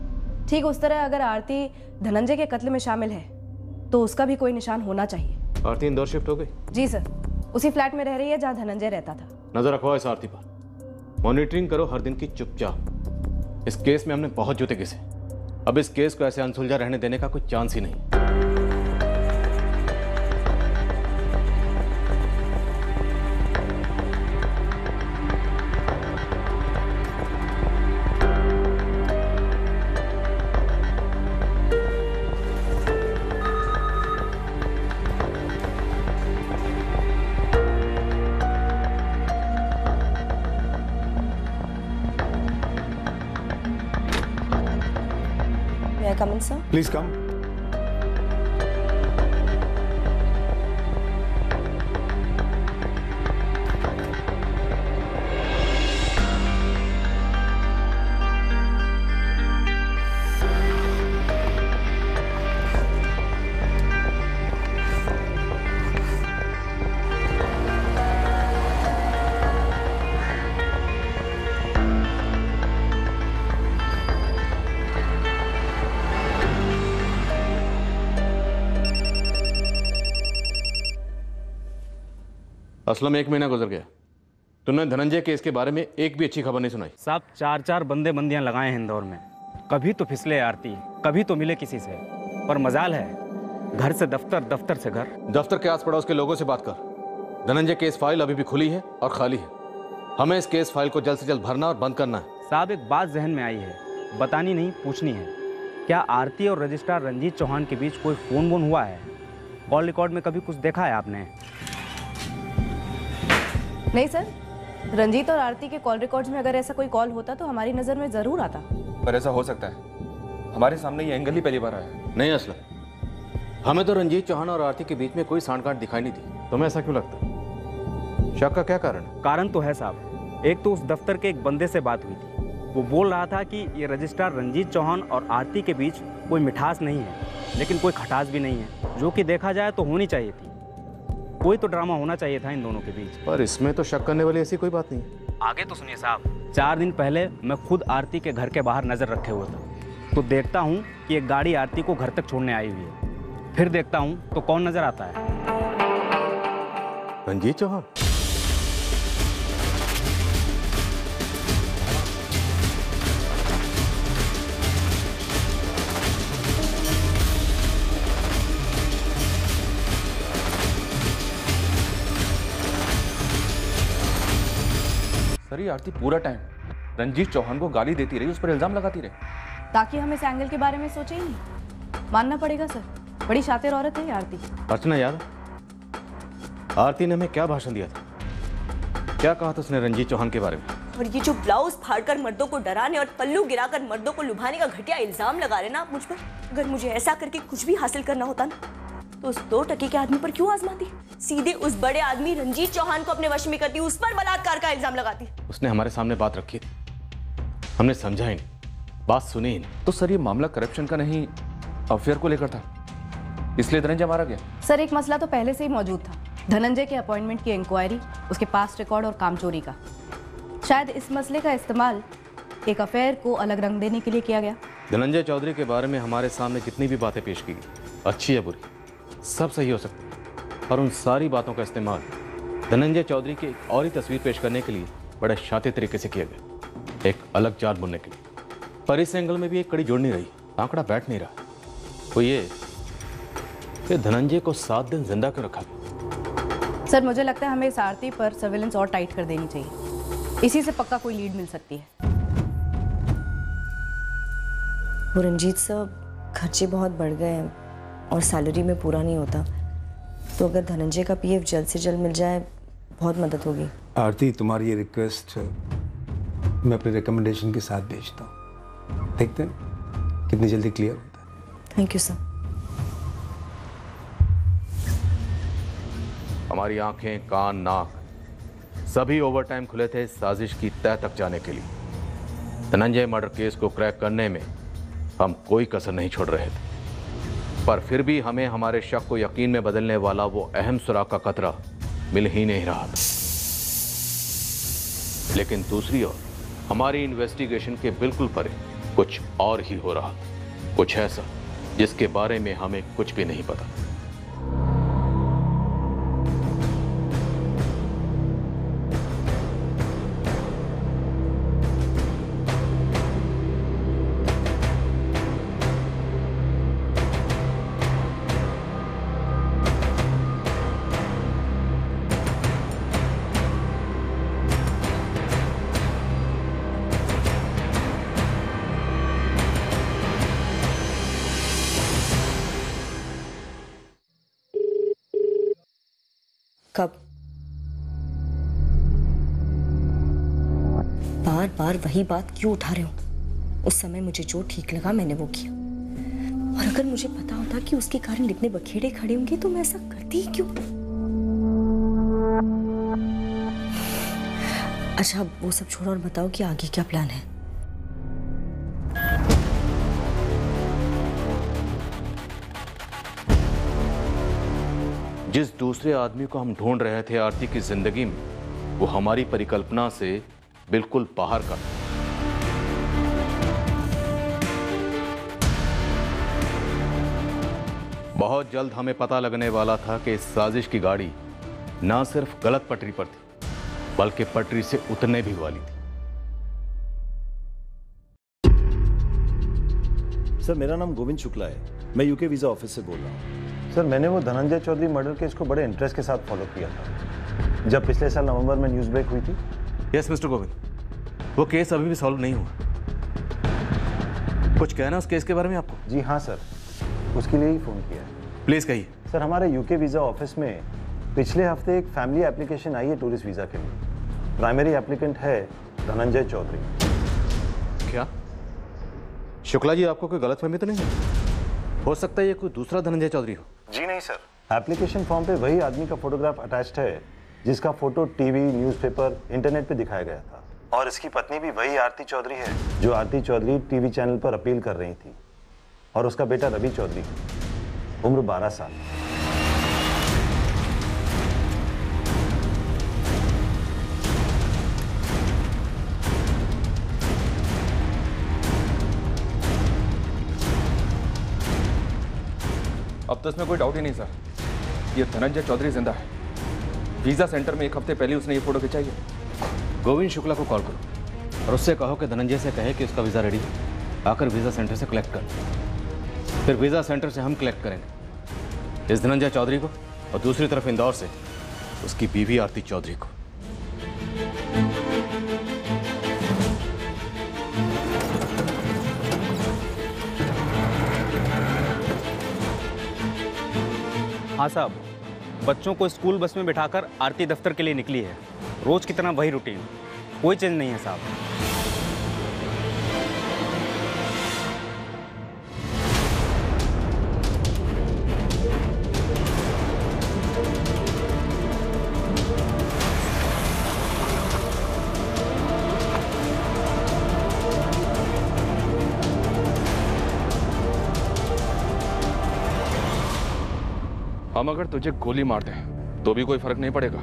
ठीक उस तरह अगर आरती धनंजय के कत्ल में शामिल है तो उसका भी कोई निशान होना चाहिए। आरती इंदौर शिफ्ट हो गई? जी सर उसी फ्लैट में रह रही है जहाँ धनंजय रहता था। नज़र रखवाओ इस आरती पर। मॉनिटरिंग करो हर दिन की चुपचाप। इस केस में हमने बहुत जूते किसे अब इस केस को ऐसे अनसुलझा रहने देने का कोई चांस ही नहीं। Please come. असलम एक महीना गुजर गया। तुमने धनंजय केस के बारे में एक भी अच्छी खबर नहीं सुनाई। साहब चार चार बंदे बंदियाँ लगाए हैं इंदौर में। कभी तो फिसले आरती कभी तो मिले किसी से। पर मजाल है घर से दफ्तर दफ्तर से घर। दफ्तर के आस पड़ोस के लोगों से बात कर। धनंजय केस फ़ाइल अभी भी खुली है और खाली है। हमें इस केस फ़ाइल को जल्द से जल्द भरना और बंद करना है। साहब एक बात जहन में आई है। बतानी नहीं पूछनी है। क्या आरती और रजिस्ट्रार रंजीत चौहान के बीच कोई फ़ोन वोन हुआ है? कॉल रिकॉर्ड में कभी कुछ देखा है आपने? नहीं सर रंजीत और आरती के कॉल रिकॉर्ड्स में अगर ऐसा कोई कॉल होता तो हमारी नज़र में ज़रूर आता। पर ऐसा हो सकता है। हमारे सामने ये एंगल ही पहली बार आया नहीं असलम हमें तो रंजीत चौहान और आरती के बीच में कोई सांठगांठ दिखाई नहीं दी। तुम्हें ऐसा क्यों लगता? शक का क्या कारण? कारण तो है साहब। एक तो उस दफ्तर के एक बंदे से बात हुई थी। वो बोल रहा था कि ये रजिस्ट्रार रंजीत चौहान और आरती के बीच कोई मिठास नहीं है लेकिन कोई खटास भी नहीं है जो कि देखा जाए तो होनी चाहिए थी। कोई तो ड्रामा होना चाहिए था इन दोनों के बीच। पर इसमें तो शक करने वाली ऐसी कोई बात नहीं। आगे तो सुनिए साहब। चार दिन पहले मैं खुद आरती के घर के बाहर नज़र रखे हुए था। तो देखता हूँ कि एक गाड़ी आरती को घर तक छोड़ने आई हुई है। फिर देखता हूँ तो कौन नज़र आता है? रंजीत चौहान? सर ये आरती पूरा टाइम रंजीत चौहान को गाली देती रही उस पर इल्ज़ाम लगाती रही। ताकि हम इस एंगल के बारे में सोचे ही नहीं। मानना पड़ेगा सर। बड़ी शातिर औरत है आरती। अर्चना याद आरती ने हमें क्या भाषण दिया था? क्या कहा था उसने रंजीत चौहान के बारे में? और ये जो ब्लाउज फाड़कर मर्दों को डराने और पल्लू गिराकर मर्दों को लुभाने का घटिया इल्ज़ाम लगा रहे ना आप मुझ पर? अगर मुझे ऐसा करके कुछ भी हासिल करना होता ना? उस दो टके के आदमी पर क्यों आजमाती? सीधे उस बड़े आदमी रंजीत चौहान को अपने वश में करती उस पर बलात्कार का इल्ज़ाम लगाती। उसने हमारे सामने बात रखी थी हमने समझा ही नहीं। बात सुनी ही नहीं। तो सर ये मामला करप्शन का नहीं अफेयर को लेकर था। इसलिए धनंजय मारा गया। सर एक मसला तो पहले से ही मौजूद था। धनंजय के अपॉइंटमेंट की इंक्वायरी उसके पास रिकॉर्ड और काम चोरी का। शायद इस मसले का इस्तेमाल एक अफेयर को अलग रंग देने के लिए किया गया। धनंजय चौधरी के बारे में हमारे सामने कितनी भी बातें पेश की गई। अच्छी या बुरी? सब सही हो सकती है। और उन सारी बातों का इस्तेमाल धनंजय चौधरी की एक और ही तस्वीर पेश करने के लिए बड़े शातिर तरीके से किया गया। एक अलग चाल बुनने के लिए। पर इस एंगल में भी एक कड़ी जुड़ नहीं रही। आंकड़ा बैठ नहीं रहा। वो ये कि धनंजय को सात दिन ज़िंदा क्यों रखा? गया सर मुझे लगता है हमें इस आरती पर सर्विलेंस और टाइट कर देनी चाहिए। इसी से पक्का कोई लीड मिल सकती है। वो रंजीत साहब खर्चे बहुत बढ़ गए हैं। और सैलरी में पूरा नहीं होता तो अगर धनंजय का पीएफ जल्द से जल्द मिल जाए बहुत मदद होगी। आरती तुम्हारी ये रिक्वेस्ट मैं अपने रिकमेंडेशन के साथ भेजता हूँ। देखते हैं कितनी जल्दी क्लियर होता है। थैंक यू सर हमारी आँखें कान नाक सभी ओवरटाइम खुले थे साजिश की तय तक जाने के लिए। धनंजय मर्डर केस को क्रैक करने में हम कोई कसर नहीं छोड़ रहे थे। पर फिर भी हमें हमारे शक को यकीन में बदलने वाला वो अहम सुराग का कतरा मिल ही नहीं रहा था। लेकिन दूसरी ओर, हमारी इन्वेस्टिगेशन के बिल्कुल परे कुछ और ही हो रहा था। कुछ ऐसा जिसके बारे में हमें कुछ भी नहीं पता। कब? बार बार वही बात क्यों उठा रहे हो? उस समय मुझे जो ठीक लगा मैंने वो किया। और अगर मुझे पता होता कि उसके कारण इतने बखेड़े खड़े होंगे तो मैं ऐसा करती ही क्यों? अच्छा वो सब छोड़ो और बताओ कि आगे क्या प्लान है। जिस दूसरे आदमी को हम ढूंढ रहे थे आरती की ज़िंदगी में, वो हमारी परिकल्पना से बिल्कुल बाहर का था। बहुत जल्द हमें पता लगने वाला था कि इस साजिश की गाड़ी ना सिर्फ़ गलत पटरी पर थी, बल्कि पटरी से उतरने भी वाली थी। सर, मेरा नाम गोविंद शुक्ला है। मैं यूके वीज़ा ऑफ़िस से बोल रहा हूँ। सर मैंने वो धनंजय चौधरी मर्डर केस को बड़े इंटरेस्ट के साथ फॉलो किया था। जब पिछले साल नवंबर में न्यूज़ ब्रेक हुई थी। यस मिस्टर गोविंद वो केस अभी भी सॉल्व नहीं हुआ। कुछ कहना उस केस के बारे में आपको? जी हाँ सर। उसके लिए ही फ़ोन किया है। प्लीज़ कहिए। सर हमारे यूके वीज़ा ऑफ़िस में पिछले हफ़्ते एक फैमिली एप्लीकेशन आई है टूरिस्ट वीज़ा के लिए। प्राइमरी एप्लीकेंट है धनंजय चौधरी। क्या? शुक्ला जी आपको कोई गलत फहमी तो नहीं है? हो सकता है ये कोई दूसरा धनंजय चौधरी हो। जी नहीं सर। एप्लीकेशन फॉर्म पे वही आदमी का फोटोग्राफ अटैच्ड है जिसका फ़ोटो टीवी न्यूज़पेपर इंटरनेट पे दिखाया गया था। और इसकी पत्नी भी वही आरती चौधरी है। जो आरती चौधरी टीवी चैनल पर अपील कर रही थी। और उसका बेटा रवि चौधरी उम्र 12 साल। तो इसमें कोई डाउट ही नहीं सर ये धनंजय चौधरी ज़िंदा है। वीज़ा सेंटर में एक हफ़्ते पहले उसने ये फ़ोटो खिंचाई है। गोविंद शुक्ला को कॉल करो और उससे कहो कि धनंजय से कहे कि उसका वीज़ा रेडी है। आकर वीज़ा सेंटर से कलेक्ट कर। फिर वीज़ा सेंटर से हम कलेक्ट करेंगे। इस धनंजय चौधरी को और दूसरी तरफ़ इंदौर से उसकी बीवी आरती चौधरी को। हाँ साहब, बच्चों को स्कूल बस में बिठाकर आरती दफ्तर के लिए निकली है। रोज कितना वही रूटीन। कोई चेंज नहीं है साहब। हम अगर तुझे गोली मार दें तो भी कोई फ़र्क नहीं पड़ेगा।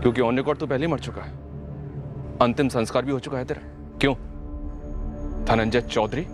क्योंकि ओनिकोट तो पहले मर चुका है। अंतिम संस्कार भी हो चुका है तेरा। क्यों? धनंजय चौधरी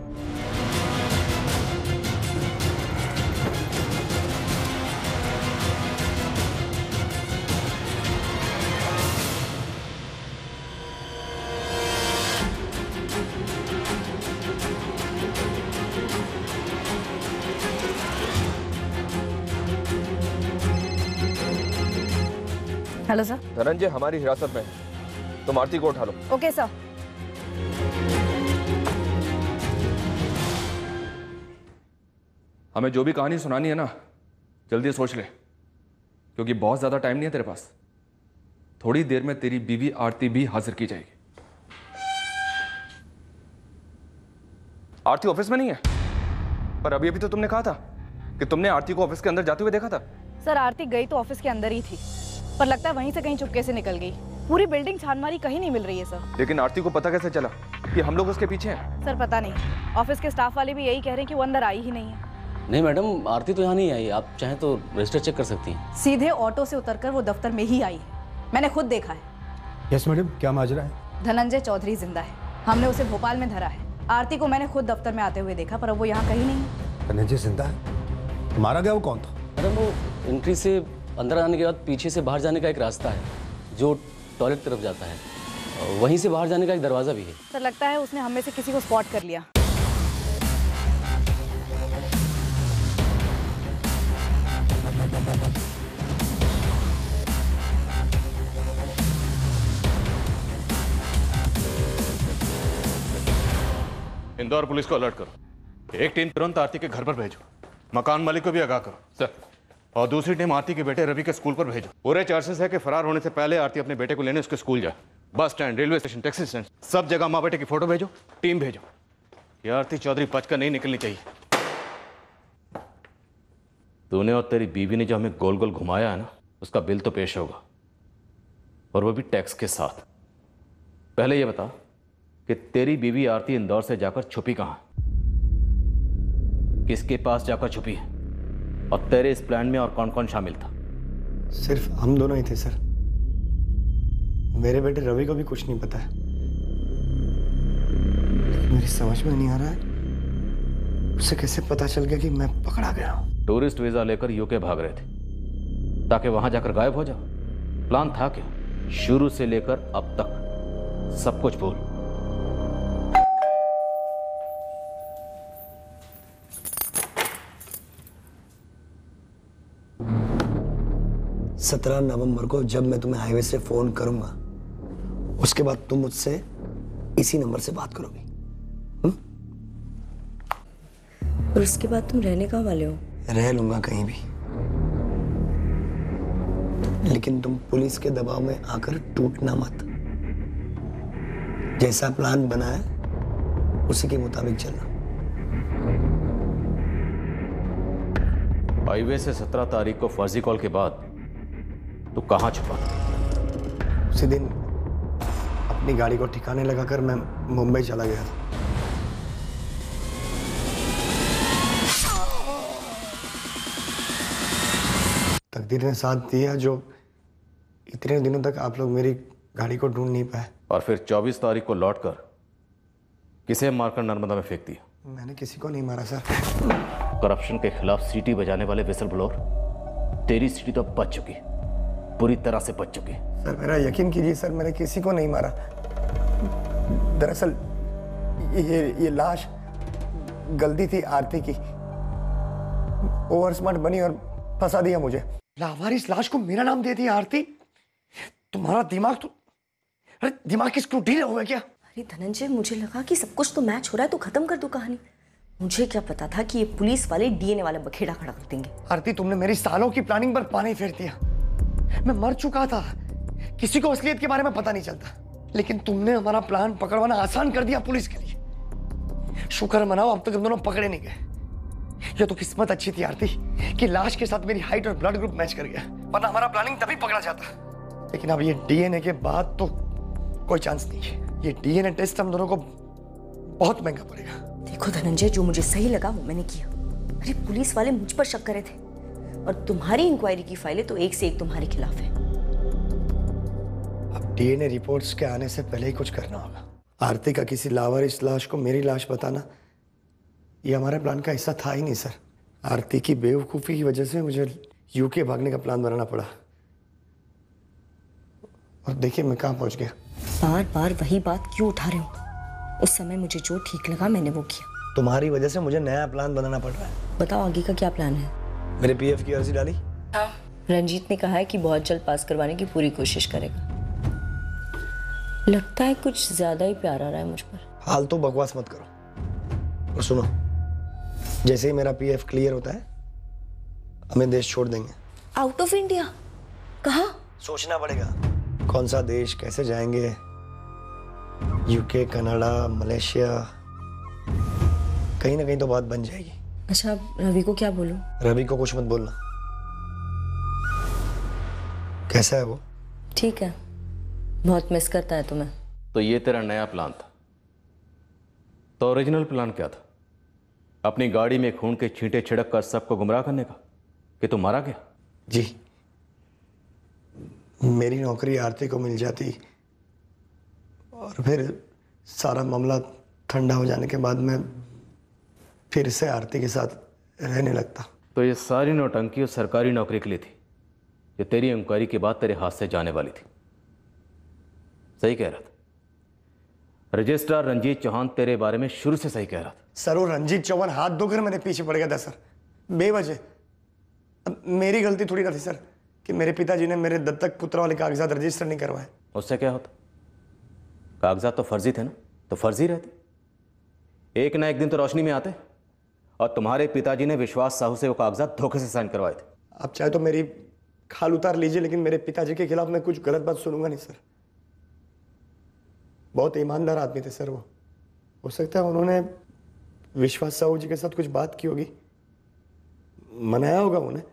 धनंजय हमारी हिरासत में है। तुम आरती को उठा लो। Okay sir. हमें जो भी कहानी सुनानी है ना जल्दी सोच ले क्योंकि बहुत ज़्यादा टाइम नहीं है तेरे पास। थोड़ी देर में तेरी बीवी आरती भी हाजिर की जाएगी। आरती ऑफ़िस में नहीं है? पर अभी अभी तो तुमने कहा था कि तुमने आरती को ऑफ़िस के अंदर जाते हुए देखा था। सर आरती गई तो ऑफ़िस के अंदर ही थी। पर लगता है वहीं से कहीं चुपके से निकल गई। पूरी बिल्डिंग छानमारी कहीं नहीं मिल रही है सर। लेकिन आरती को पता कैसे चला कि हम लोग उसके पीछे हैं? सर पता नहीं। ऑफ़िस के स्टाफ वाले भी यही कह रहे हैं कि वो अंदर आई ही नहीं है। नहीं मैडम आरती तो यहाँ नहीं आई। आप चाहें तो रजिस्टर चेक कर सकती हैं। सीधे ऑटो से उतरकर वो दफ्तर में ही आई। है मैंने खुद देखा है। यस मैडम क्या माजरा है? धनंजय चौधरी ज़िंदा है। हमने उसे भोपाल में धरा है। आरती को मैंने खुद दफ्तर में आते हुए देखा पर अब वो यहाँ कहीं नहीं है। धनंजय ज़िंदा है? मारा गया वो कौन था? मैडम वो एंट्री से अंदर आने के बाद पीछे से बाहर जाने का एक रास्ता है जो टॉयलेट तरफ़ जाता है। वहीं से बाहर जाने का एक दरवाज़ा भी है। सर लगता है उसने हम में से किसी को स्पॉट कर लिया। इंदौर पुलिस को अलर्ट करो। एक टीम तुरंत आरती के घर पर भेजो। मकान मालिक को भी आगाह करो। सर और दूसरी टीम आरती के बेटे रवि के स्कूल पर भेजो। पूरे चार्जेस है कि फरार होने से पहले आरती अपने बेटे को लेने उसके स्कूल जाए। Bus stand, railway station, taxi stand. सब जगह माँ बेटे की फ़ोटो भेजो, टीम भेजो। ये आरती चौधरी बचकर नहीं निकलनी चाहिए। तूने और तेरी बीवी ने जो हमें गोल गोल घुमाया है ना, उसका बिल तो पेश होगा। और वो भी टैक्स के साथ। पहले ये बता कि तेरी बीवी आरती इंदौर से जाकर छुपी कहाँ किसके पास जाकर छुपी है? और तेरे इस प्लान में और कौन कौन शामिल था? सिर्फ़ हम दोनों ही थे सर। मेरे बेटे रवि को भी कुछ नहीं पता है। मेरी समझ में नहीं आ रहा है। उसे कैसे पता चल गया कि मैं पकड़ा गया हूँ? टूरिस्ट वीज़ा लेकर यूके भाग रहे थे। ताकि वहाँ जाकर गायब हो जाओ। प्लान था क्या? शुरू से लेकर अब तक। सब कुछ बोल सत्रह नवंबर को जब मैं तुम्हें हाईवे से फ़ोन करूँगा उसके बाद तुम मुझसे इसी नंबर से बात करोगी। और उसके बाद तुम रहने कहाँ वाले हो? रह लूँगा कहीं भी। लेकिन तुम पुलिस के दबाव में आकर टूटना मत। जैसा प्लान बना है उसी के मुताबिक चलना। हाईवे से सत्रह तारीख को फर्जी कॉल के बाद तू कहाँ छुपा? उसी दिन अपनी गाड़ी को ठिकाने लगाकर मैं मुंबई चला गया था। तकदीर ने साथ दिया जो इतने दिनों तक आप लोग मेरी गाड़ी को ढूंढ नहीं पाए। और फिर 24 तारीख को लौटकर किसे मारकर नर्मदा में फेंक दिया? मैंने किसी को नहीं मारा सर। करप्शन के खिलाफ सीटी बजाने वाले विसल ब्लोर तेरी सीटी तो बच चुकी पूरी तरह से बच चुकी सर मेरा यकीन कीजिए सर मैंने किसी को नहीं मारा। दरअसल ये ये लाश गलती थी आरती की। ओवर स्मार्ट बनी और फंसा दिया मुझे। लावारिस लाश को मेरा नाम दे दिया आरती? तुम्हारा दिमाग तो अरे दिमाग की स्क्रू ढीला हुआ क्या? अरे धनंजय मुझे लगा कि सब कुछ तो मैच हो रहा है तो खत्म कर दो कहानी। मुझे क्या पता था कि ये पुलिस वाले डीएनए वाला बखेड़ा खड़ा कर देंगे। आरती तुमने मेरी सालों की प्लानिंग पर पानी फेर दिया। मैं मर चुका था। किसी को असलियत के बारे में पता नहीं चलता। लेकिन तुमने हमारा प्लान पकड़वाना आसान कर दिया पुलिस के लिए। शुक्र मनाओ, अब तक हम दोनों पकड़े नहीं गए। ये तो किस्मत अच्छी थी आरती, कि लाश के साथ मेरी हाइट और ब्लड ग्रुप मैच कर गया। वरना हमारा प्लानिंग तभी पकड़ा जाता। लेकिन अब ये डीएनए के बाद तो कोई चांस नहीं है। ये डीएनए टेस्ट हम दोनों को बहुत महँगा पड़ेगा। देखो धनंजय, जो मुझे सही लगा वो मैंने किया। अरे, पुलिस वाले मुझ पर शक करे थे। और तुम्हारी इंक्वायरी की फाइलें तो एक से एक तुम्हारे खिलाफ है। अब डीएनए रिपोर्ट्स के आने से पहले ही कुछ करना होगा। आरती का किसी लावारिस लाश को मेरी लाश बताना ये हमारे प्लान का हिस्सा था ही नहीं सर। आरती की बेवकूफ़ी की वजह से मुझे यूके भागने का प्लान बनाना पड़ा। और देखिए मैं कहाँ पहुँच गया। बार बार वही बात क्यों उठा रहे हो? उस समय मुझे जो ठीक लगा मैंने वो किया। तुम्हारी वजह से मुझे नया प्लान बनाना पड़ रहा है। बताओ आगे का क्या प्लान है? मेरे पीएफ की अर्जी डाली। रंजीत ने कहा है कि बहुत जल्द पास करवाने की पूरी कोशिश करेगा। लगता है कुछ ज़्यादा ही प्यार आ रहा है मुझ पर। हाल तो बकवास मत करो। और सुनो जैसे ही मेरा पीएफ क्लियर होता है हमें देश छोड़ देंगे। आउट ऑफ़ इंडिया कहा? सोचना पड़ेगा कौन सा देश कैसे जाएँगे? यूके कनाडा मलेशिया कहीं ना कहीं तो बात बन जाएगी। अच्छा रवि को क्या बोलूँ? रवि को कुछ मत बोलना। कैसा है वो? ठीक है। बहुत मिस करता है तुम्हें। तो ये तेरा नया प्लान था। तो ओरिजिनल प्लान क्या था? अपनी गाड़ी में खून के छींटे छिड़क कर सबको गुमराह करने का? कि तू मारा गया? जी। मेरी नौकरी आरती को मिल जाती। और फिर सारा मामला ठंडा हो जाने के बाद मैं फिर से आरती के साथ रहने लगता। तो ये सारी नौटंकी उस सरकारी नौकरी के लिए थी। जो तेरी इंक्वायरी के बाद तेरे हाथ से जाने वाली थी। सही कह रहा था। रजिस्ट्रार रंजीत चौहान तेरे बारे में शुरू से सही कह रहा था। सर वो रंजीत चौहान हाथ धोकर मेरे पीछे पड़ गया था सर। बेवजह। अब मेरी गलती थोड़ी ना थी सर कि मेरे पिताजी ने मेरे दत्तक पुत्र वाले कागजात रजिस्टर नहीं करवाए। उससे क्या होता? कागजात तो फर्जी थे ना तो फर्जी रहते। एक ना एक दिन तो रोशनी में आते। और तुम्हारे पिताजी ने विश्वास साहू से वो कागजात धोखे से साइन करवाए थे। आप चाहे तो मेरी खाल उतार लीजिए लेकिन मेरे पिताजी के खिलाफ मैं कुछ गलत बात सुनूँगा नहीं सर। बहुत ईमानदार आदमी थे सर वो। हो सकता है उन्होंने विश्वास साहू जी के साथ कुछ बात की होगी। मनाया होगा उन्हें।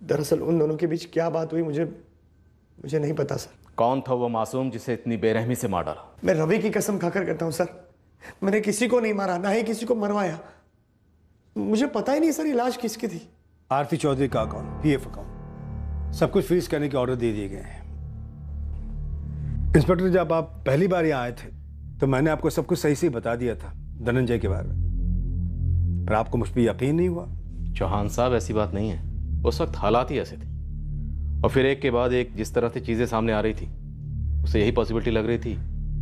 दरअसल उन दोनों के बीच क्या बात हुई मुझे मुझे नहीं पता सर। कौन था वो मासूम जिसे इतनी बेरहमी से मार डाला? मैं रवि की कसम खाकर कहता हूँ सर। मैंने किसी को नहीं मारा ना ही किसी को मरवाया। मुझे पता ही नहीं सर ये लाश किसकी थी। आरती चौधरी का अकाउंट पीएफ अकाउंट सब कुछ फ्रीज करने के ऑर्डर दे दिए गए हैं। इंस्पेक्टर जब आप पहली बार यहाँ आए थे तो मैंने आपको सब कुछ सही से बता दिया था धनंजय के बारे में। पर आपको मुझ पर यकीन नहीं हुआ? चौहान साहब ऐसी बात नहीं है। उस वक्त हालात ही ऐसे थे। और फिर एक के बाद एक जिस तरह से चीज़ें सामने आ रही थी उसे यही पॉसिबिलिटी लग रही थी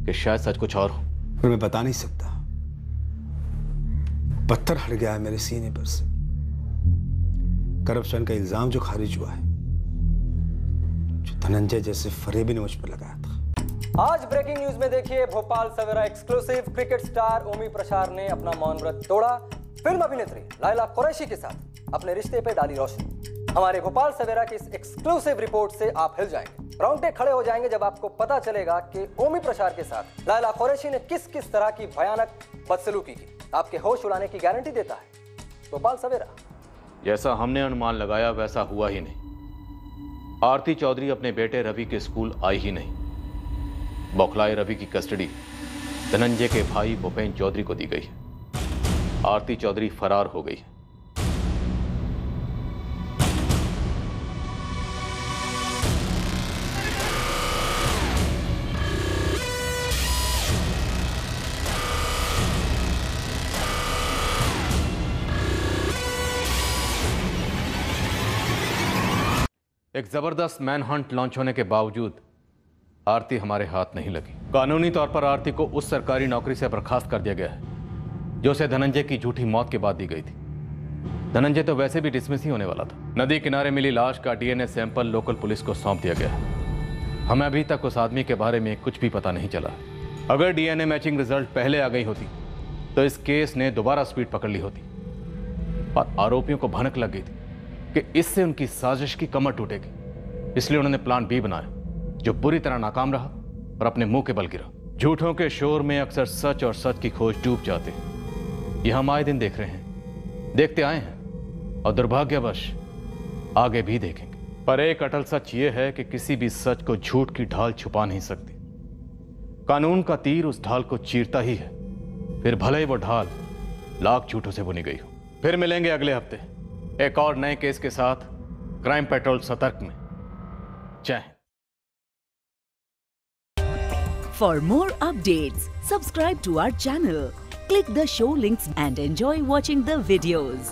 कि शायद सच कुछ और हो। पर मैं बता नहीं सकता। पत्थर हट गया है मेरे सीने पर से। करप्शन का इल्ज़ाम जो खारिज हुआ है, जो धनंजय जैसे फरेबी ने मुझ पर लगाया था। आज ब्रेकिंग न्यूज़ में देखिए, Bhopal Savera exclusive cricket star Omi प्रसार ने अपना मौन व्रत तोड़ा। फ़िल्म अभिनेत्री लाइला कुरैशी के साथ अपने रिश्ते पे डाली रोशनी। हमारे भोपाल सवेरा की इस एक्सक्लूसिव रिपोर्ट से आप हिल जाएँगे। रोंगटे खड़े हो जाएँगे जब आपको पता चलेगा कि ओमी प्रसार के साथ लाइला कुरैशी ने किस किस तरह की भयानक बदसलूकी की। आपके होश उड़ाने की गारंटी देता है। भोपाल सवेरा। जैसा हमने अनुमान लगाया, वैसा हुआ ही नहीं। आरती चौधरी अपने बेटे रवि के स्कूल आई ही नहीं। बौखलाए रवि की कस्टडी धनंजय के भाई भूपेन चौधरी को दी गई। आरती चौधरी फरार हो गई। है एक ज़बरदस्त मैन हंट लॉन्च होने के बावजूद आरती हमारे हाथ नहीं लगी। कानूनी तौर पर आरती को उस सरकारी नौकरी से बर्खास्त कर दिया गया है, जो उसे धनंजय की झूठी मौत के बाद दी गई थी। धनंजय तो वैसे भी डिसमिस ही होने वाला था। नदी किनारे मिली लाश का डीएनए सैंपल लोकल पुलिस को सौंप दिया गया हमें अभी तक उस आदमी के बारे में कुछ भी पता नहीं चला। अगर डीएनए मैचिंग रिज़ल्ट पहले आ गई होती तो इस केस ने दोबारा स्पीड पकड़ ली होती। और आरोपियों को भनक लग गई थी। कि इससे उनकी साजिश की कमर टूटेगी। इसलिए उन्होंने प्लान बी बनाया, जो बुरी तरह नाकाम रहा और अपने मुँह के बल गिरा। झूठों के शोर में अक्सर सच और सच की खोज डूब जाते यह हम आए दिन देख रहे हैं। देखते आए हैं और दुर्भाग्यवश आगे भी देखेंगे। पर एक अटल सच यह है कि किसी भी सच को झूठ की ढाल छुपा नहीं सकती। कानून का तीर उस ढाल को चीरता ही है। फिर भले ही वो ढाल लाख झूठों से बुनी गई हो। फिर मिलेंगे अगले हफ़्ते। एक और नए केस के साथ क्राइम पेट्रोल सतर्क में। जय for more update subscribe to our channel click the show links and enjoy watching the videos